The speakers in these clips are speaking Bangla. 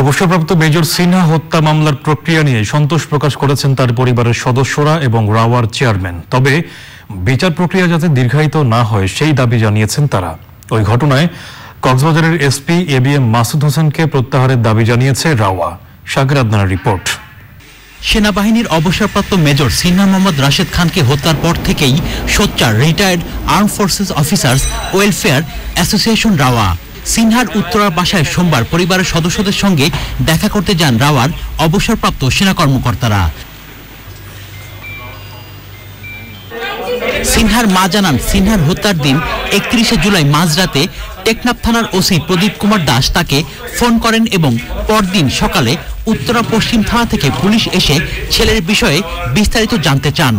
অবসরপ্রাপ্ত মেজর সিনহা হত্যা মামলার প্রক্রিয়া নিয়ে সন্তোষ প্রকাশ করেছেন তার পরিবারের সদস্যরা এবং রাওয়ার চেয়ারম্যান। তবে বিচার প্রক্রিয়া যাতে দীর্ঘায়িত না হয়, সেই দাবি জানিয়েছেন তারা। ওই ঘটনায় কক্সবাজারের SP A B M Masud হোসেনকে প্রত্যাহারের দাবি জানিয়েছে রাওয়া। শাকির আদনানের রিপোর্ট। সেনাবাহিনীর অবসরপ্রাপ্ত মেজর সিনহা মোহাম্মদ রাশেদ খানকে হত্যার পর থেকেই সোচ্চার retired arm forces officers welfare association rava. সিনহার উত্তরার বাসায় সোমবার পরিবারের সদস্যদের সঙ্গে দেখা করতে যান রাওয়ার অবসরপ্রাপ্ত সেনা কর্মকর্তারা। সিনহার মা জানান, সিনহার হত্যার দিন একত্রিশে জুলাই মাঝরাতে টেকনাফ থানার ওসি প্রদীপ কুমার দাস তাকে ফোন করেন এবং পরদিন সকালে উত্তরা পশ্চিম থানা থেকে পুলিশ এসে ছেলের বিষয়ে বিস্তারিত জানতে চান।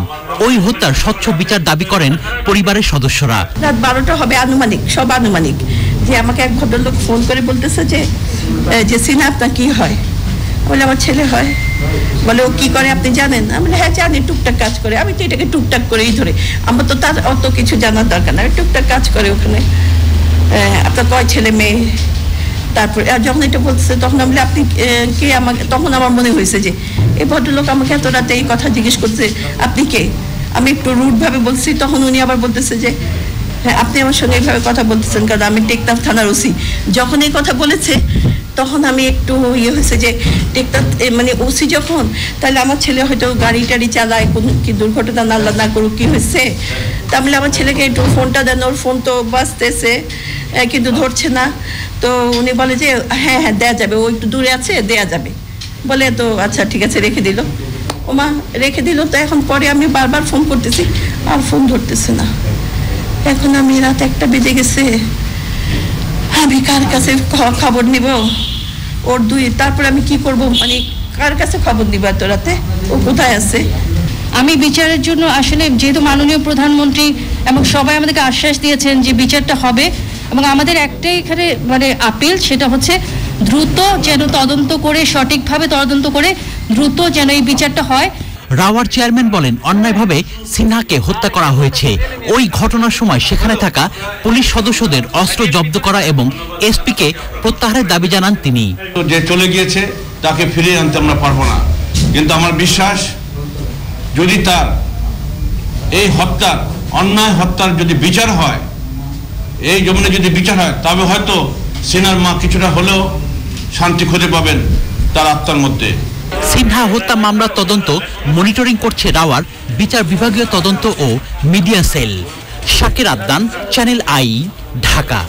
ওই হত্যার স্বচ্ছ বিচার দাবি করেন পরিবারের সদস্যরা। রাত বারোটা হবে আনুমানিক, সব আনুমানিক। যে আমাকে এক ভদ্রলোক ফোন করে বলতেছে যে যে সিনা আপনার কি হয়? বলে আমার ছেলে হয়। বলে, ও কি করে আপনি জানেন? আমি হ্যাঁ জানি, টুকটাক কাজ করে। আমি তো এটাকে টুকটাক করেই ধরে। আমার তো তার অত কিছু জানার দরকার না। টুকটাক কাজ করে ওখানে। আপনার কয় ছেলে মেয়ে? তারপরে, আর যখন এটা বলতেছে, তখন আমি আপনি কে আমাকে, তখন আমার মনে হয়েছে যে, এই ভদ্রলোক আমাকে এত রাতে এই কথা জিজ্ঞেস করছে আপনি কে? আমি একটু রুটভাবে বলছি, তখন উনি আবার বলতেছে যে হ্যাঁ আপনি আমার সঙ্গে এইভাবে কথা বলতেছেন কারণ আমি টেকনাফ থানার ওসি। যখন এই কথা বলেছে, তখন আমি একটু ইয়ে হয়েছে যে টেকনাফ মানে ওসি যখন, তাহলে আমার ছেলে হয়তো গাড়ি টাড়ি চালায়, কোনো কি দুর্ঘটনা আল্লাহ না করুক, কি হয়েছে? তাহলে আমার ছেলেকে একটু ফোনটা দেন, ওর ফোন তো বাঁচতেছে কিন্তু ধরছে না। তো উনি বলে যে হ্যাঁ হ্যাঁ দেয়া যাবে, ও একটু দূরে আছে, দেয়া যাবে। বলে, তো আচ্ছা ঠিক আছে, রেখে দিল। ওমা, রেখে দিল, তো এখন পরে আমি বারবার ফোন করতেছি, আর ফোন ধরতেছে না। এখন আমি রাত একটা বেজে গেছে। আমি কার কাছে খবর নিব? ওর দুই তারপরে আমি কি করব? মানে কার কাছে খবর নিব এত রাতে? ও কোথায় আছে? আমি বিচারের জন্য আসলে যেহেতু মাননীয় প্রধানমন্ত্রী এবং সবাই আমাদেরকে আশ্বাস দিয়েছেন যে বিচারটা হবে, এবং আমাদের একটাই এখানে মানে আপিল সেটা হচ্ছে দ্রুত যেন তদন্ত করে, সঠিকভাবে তদন্ত করে দ্রুত যেন এই বিচারটা হয়। রাওয়ার চেয়ারম্যান বলেন, অন্যায়ভাবে সিনহাকে হত্যা করা হয়েছে। ওই ঘটনার সময় সেখানে থাকা পুলিশ সদস্যদের অস্ত্র জব্দ করা এবং এসপিকে প্রত্যাহারের দাবি জানান তিনি। যে চলে গিয়েছে, তাকে ফিরিয়ে আনতে আমরা পারব না। কিন্তু আমার বিশ্বাস, যদি তার এই হত্যার, অন্যায় হত্যার যদি বিচার হয়, এই জমিনে যদি বিচার হয়, তবে হয়তো সিনার মা কিছুটা হলেও শান্তি খুঁজে পাবেন তার আত্মার মধ্যে। সিনহা হত্যা মামলার তদন্ত, মনিটরিং করছে রাওয়ার, বিচার বিভাগীয় তদন্ত ও media cell. Shakir Adnan, Channel I, Dhaka.